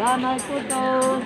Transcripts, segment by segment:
nanay ko daw.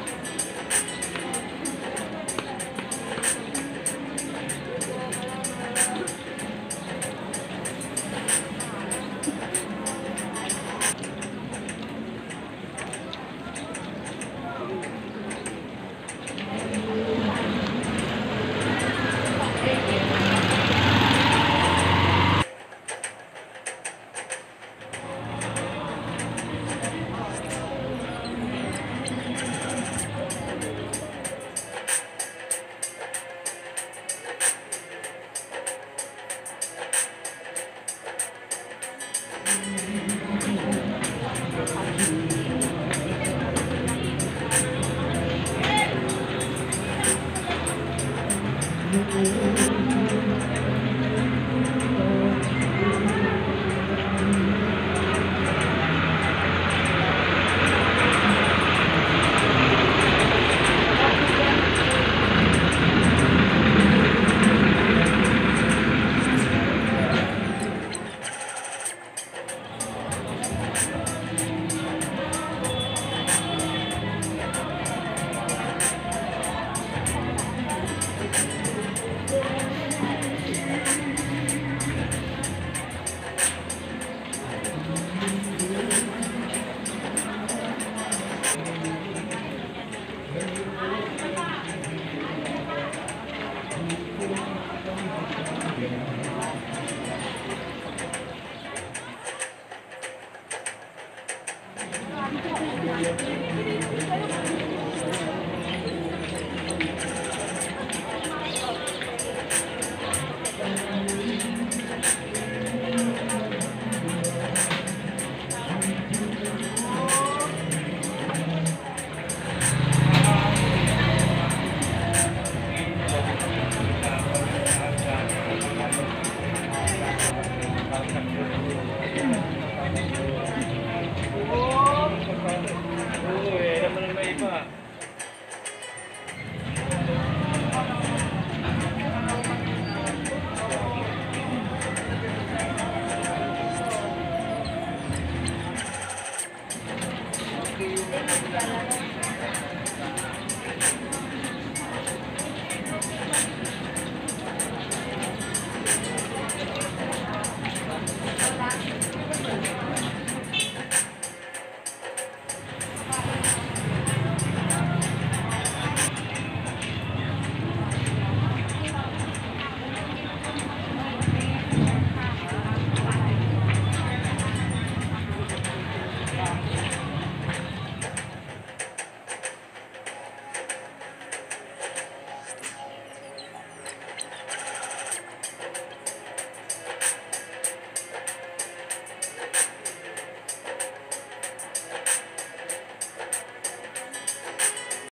Música